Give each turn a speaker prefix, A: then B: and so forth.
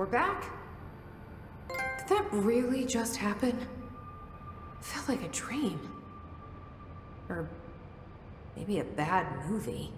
A: We're back? Did that really just happen? It felt like a dream. Or maybe a bad movie.